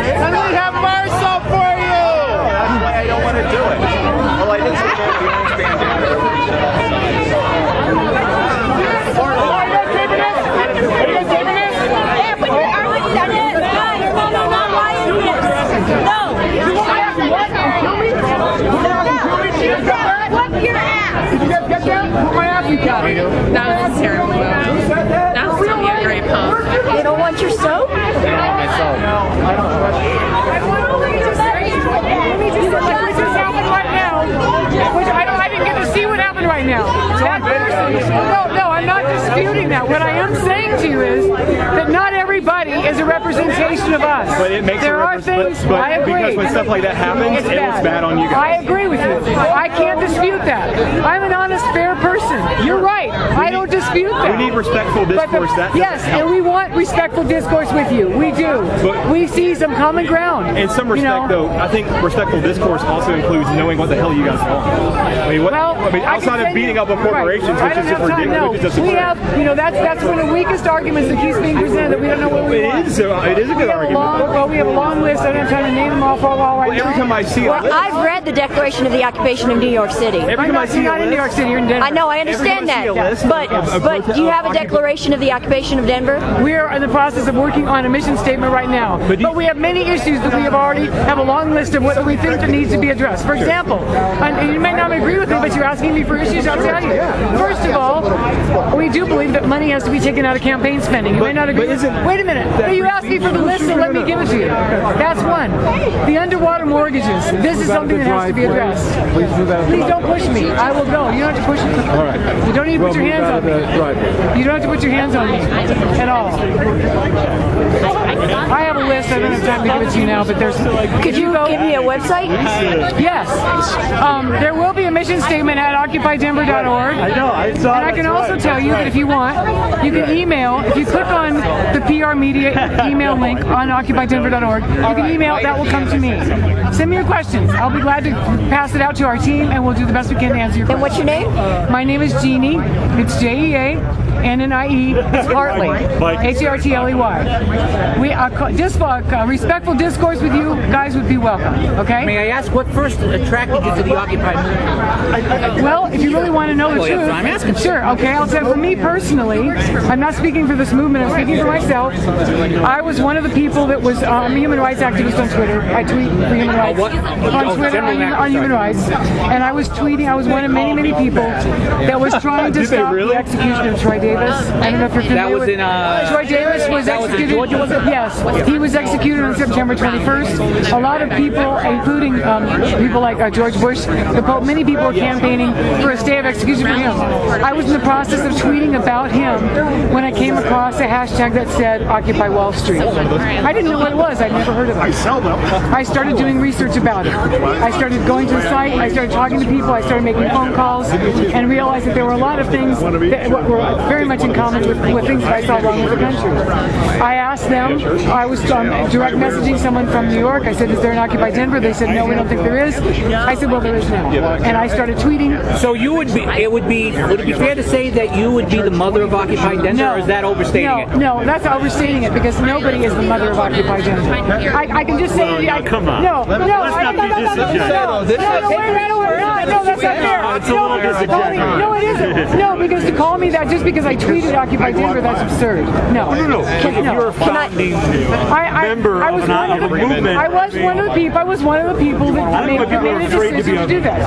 And we have Marcel for you. That's why I don't want to do it. Well, I did say that the orange bandana. Are you guys taping this? Are you guys taping this? Yeah, but you're already done it. No, no, no, why is this? No. What your ass? Did you guys get that? Put my ass in cap. That was a terrible move. That was totally a great pump. You don't want your soap? Let me just what just happened right now. Which I don't I didn't get to see what happened right now. That person, no, no, I'm not disputing that. What I am saying to you is that not everybody is a representation of us. But it makes there are things but I agree. because when stuff like that happens, It's it looks bad on you guys. I agree with you. I can't dispute that. I'm an honest, fair person. You're right. I don't dispute that. We need respectful But the- discourse. That doesn't yes, help. and we want respectful discourse with you. We do. But- we see some common ground. In some you respect, know? though, I think respectful discourse also includes knowing what the hell you guys want. I mean, what, Well, I mean, outside can of beating you- up on corporations, I which is have just time, ridiculous, no. which is just We have, you know, that's that's one of the weakest arguments that keeps being presented. That we don't know what we It want. is, so it is a We good have a argument. long, well, we have a long list. I don't have time to name them all for a while right Well, every now. time I see a Well, list, I've read the Declaration of the Occupation of New York City. every I'm time I not, see you're a not in New York City. You're in Denver. I know, I understand Every time I see a that. list But of- of but do you have a Declaration of the Occupation of Denver? We are in the process of working on a mission statement right now. But But, we have many issues that we have already have a long list of what we think that needs to be addressed. For example, and and you may not agree with me, but you're asking me for issues. I'll tell you. First of all, we do believe that money has to be taken out of campaign spending. You may not agree. but isn't- Wait a minute. But you asked me for the list, so let me give it to you. That's one. The underwater mortgages. This is something that has to be addressed. Please move out of the Please don't push me. I will go. You don't have to push me. All right. You don't need to put your hands out on me. The driveway. You don't have to put your hands on me at all. I have a list. I don't have time to give it to you now, but there's. Could you give me a website? Yes. Um, there will be a mission statement at occupydenver.org. I know, I saw And I can also right. tell you that if you want, you can email. If you click on the PR Media email link on occupydenver.org, you can email. That will come to me. Send me your questions. I'll be glad to pass it out to our team, and we'll do the best we can to answer your Questions. And what's your name? My name is Jeannie. It's J E A N N I E. It's Hartley. H E R T L E Y. We uh, just uh, respectful discourse with you guys would be welcome. Okay. May I ask what first attracted you to the Occupy movement? Well, if you really want to know the Well, truth, I'm asking. Sure. Okay. I'll say for me personally, I'm not speaking for this movement. I'm speaking for myself. I was one of the people that was. Uh, I'm a human rights activist on Twitter. I tweet for human rights what? on Oh, Twitter on, on human rights, and I was tweeting. I was one of many, many people that was trying to stop really? the execution of Troy Davis. I don't know if you're familiar That was with- in, uh, Troy Davis was that was executed. Georgia, was? Yes, he was executed on September 21st. A lot of people, including um, people like uh, George Bush, the Pope, many people were campaigning for a stay of execution for him. I was in the process of tweeting about him when I came across a hashtag that said Occupy Wall Street. I didn't know what it was. I'd never heard of it. I started doing research about it. I started going to the site. I started talking to people. I started making phone calls and realized that there were a lot of things that were very much in common with, with things that I saw wrong with the country. I asked them. I was um, direct messaging someone from New York. I said, "Is there an Occupy Denver?" They said, "No, we don't think there is." I said, "Well, there is now." And I started tweeting. So you would be, it would be, would it be fair to say that you would be the mother of Occupy Denver, No, or is that overstating no, it? No, that's overstating it because nobody is the mother of Occupy Denver. I, I can just say, I, come on. no, no, let's I, not no, be no, no, no, no, disingenuous. no, no, no, wait, wait, wait, wait, no, that's not fair. It's a no, little because to call me, disingenuous. no, it isn't. No, because to call me that just because I tweeted Occupy Denver, that's absurd. No, No, no, Can- no. you're a I- founding I, I, member I was of one of the- movement, I was one of the people. I was one of the people that made, but that people made a afraid to be decision to do that.